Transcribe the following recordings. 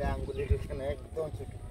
ডাঙ্গুলির এখানে একদম ছুটি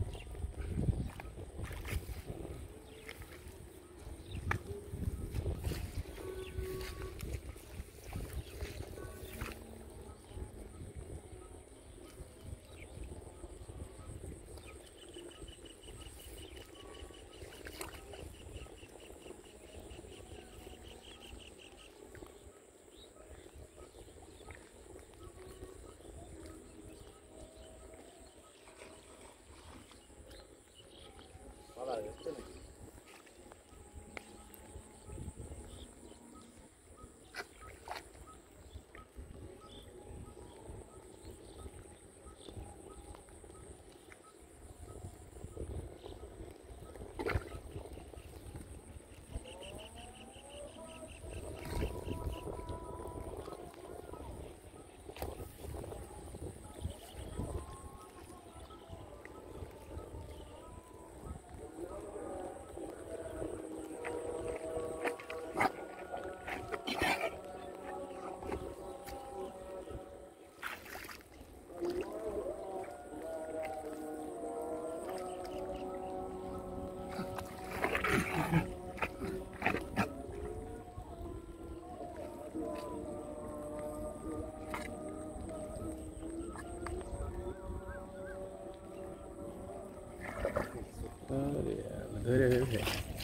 Adorei, é velho.